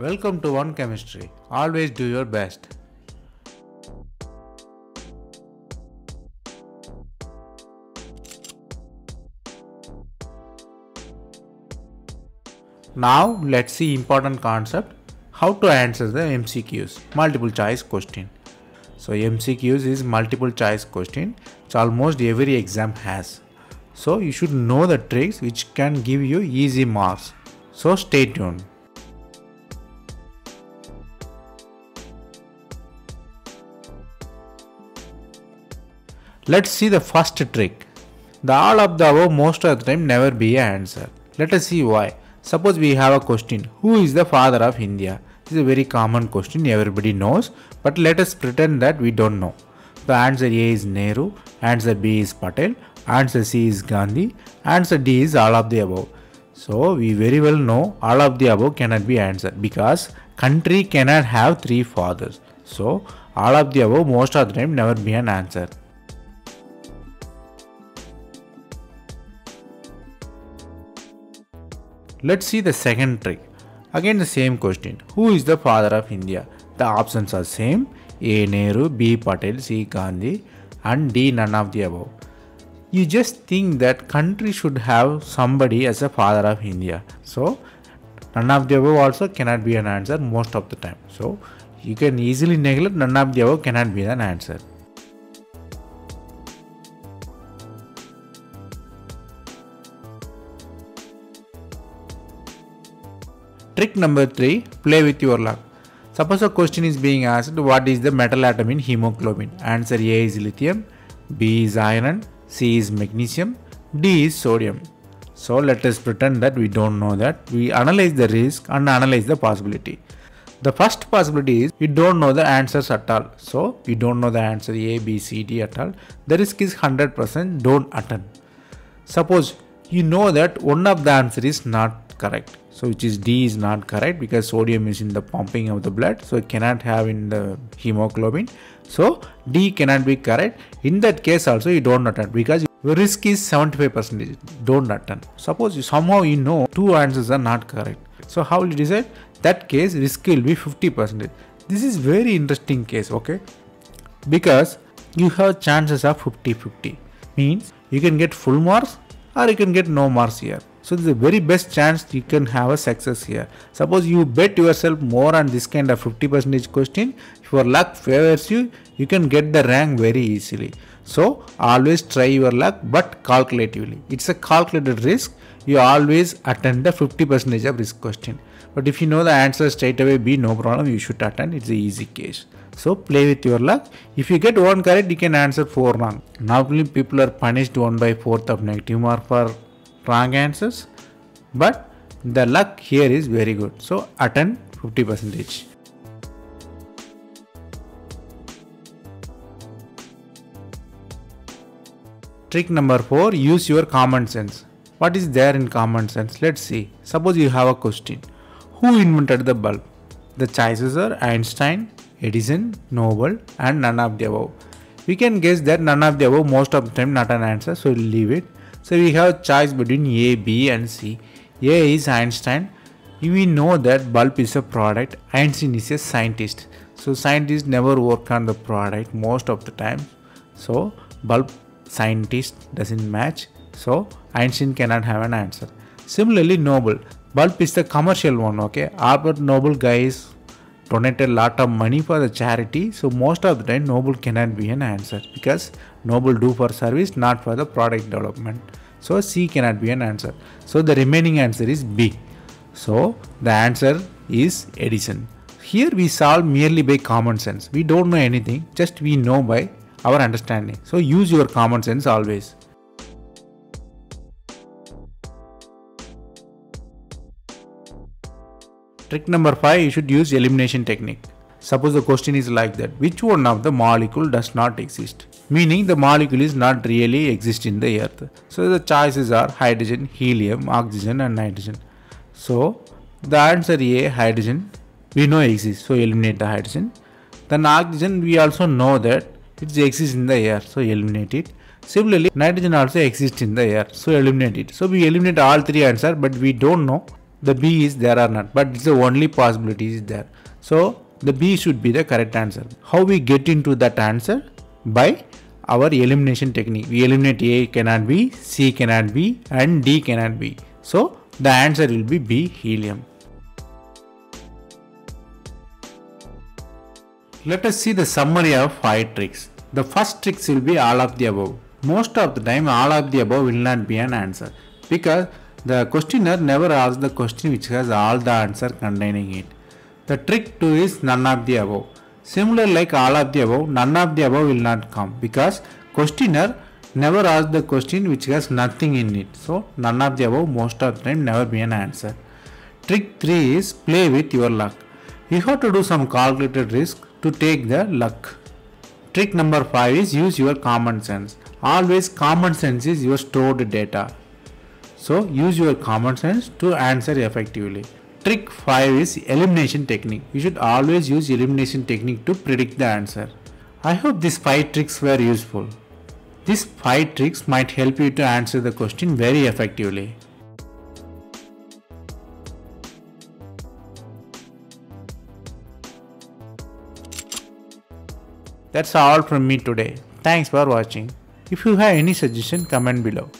Welcome to One Chemistry. Always do your best. Now let's see important concept how to answer the MCQs multiple choice question. So MCQs is multiple choice question. It's almost every exam has. So you should know the tricks which can give you easy marks. So stay tuned. Let's see the first trick. The all of the above most of the time never be an answer. Let us see why. Suppose we have a question Who is the father of India? This is a very common question everybody knows but let us pretend that we don't know. The answer A is Nehru, answer B is Patel, answer C is Gandhi, answer D is all of the above. So we very well know all of the above cannot be answered because country cannot have three fathers. So all of the above most of the time never be an answer. Let's see the second trick. Again the same question. Who is the father of India? The options are same. A. Nehru, B. Patel, C. Gandhi and D. None of the above. You just think that country should have somebody as a father of India. So none of the above also cannot be an answer most of the time. So you can easily neglect none of the above cannot be an answer. Trick number 3 Play with your luck. Suppose a question is being asked what is the metal atom in hemoglobin? Answer A is lithium, B is iron, C is magnesium, D is sodium. So let us pretend that we don't know that. We analyze the risk and analyze the possibility. The first possibility is we don't know the answers at all. So we don't know the answer A, B, C, D at all. The risk is 100% don't attempt. Suppose you know that one of the answer is not correct. So which is D is not correct because sodium is in the pumping of the blood. So it cannot have in the hemoglobin. So D cannot be correct. In that case also you don't attempt because risk is 75 percent don't attempt suppose you somehow you know two answers are not correct. So how will you decide? That case risk will be 50 percent. This is very interesting case okay? Because you have chances of 50 50 means you can get full marks or you can get no marks here so this is the very best chance you can have a success here. Suppose you bet yourself more on this kind of 50 percentage question. If your luck favors you, you can get the rank very easily. So always try your luck but calculatively. It's a calculated risk. You always attend the 50 percentage of risk question. But if you know the answer straight away be no problem, you should attend. It's a easy case. So play with your luck. If you get one correct, you can answer four wrong. Normally people are punished one by fourth of negative mark for wrong answers but the luck here is very good. So attend 50 percentage. Trick number 4 use your common sense. What is there in common sense? Let's see. Suppose you have a question. Who invented the bulb? The choices are einstein edison Nobel and none of the above. We can guess that none of the above most of the time not an answer so we'll leave it so we have choice between A, B and C. A is Einstein. We know that bulb is a product. Einstein is a scientist. So scientists never work on the product most of the time. So bulb scientist doesn't match. So Einstein cannot have an answer. Similarly, Nobel. Bulb is the commercial one. Okay. Albert Nobel guys donated a lot of money for the charity. So most of the time Nobel cannot be an answer because Nobel do for service not for the product development. So c cannot be an answer. So the remaining answer is b. So the answer is edison here we solve merely by common sense. We don't know anything just we know by our understanding. So use your common sense always Trick number 5 you should use elimination technique. Suppose the question is like that which one of the molecule does not exist meaning the molecule is not really exist in the earth. So the choices are hydrogen, helium, oxygen and nitrogen. So the answer A hydrogen we know exists so eliminate the hydrogen. Then oxygen we also know that it exists in the air so eliminate it. Similarly nitrogen also exists in the air so eliminate it. So we eliminate all three answers but we don't know the B is there or not, but it's the only possibility is there. So the B should be the correct answer. How we get into that answer? By our elimination technique. We eliminate A cannot be, C cannot be and D cannot be. So the answer will be B helium. Let us see the summary of 5 tricks. The first tricks will be all of the above. Most of the time all of the above will not be an answer because the questioner never asks the question which has all the answer containing it. The trick 2 is none of the above. Similar like all of the above, none of the above will not come because questioner never asks the question which has nothing in it. So none of the above most of the time never be an answer. Trick 3 is play with your luck. You have to do some calculated risk to take the luck. Trick number 5 is use your common sense. Always common sense is your stored data. So use your common sense to answer effectively. Trick 5 is elimination technique. You should always use elimination technique to predict the answer. I hope these 5 tricks were useful. These 5 tricks might help you to answer the question very effectively. That's all from me today. Thanks for watching. If you have any suggestion, comment below.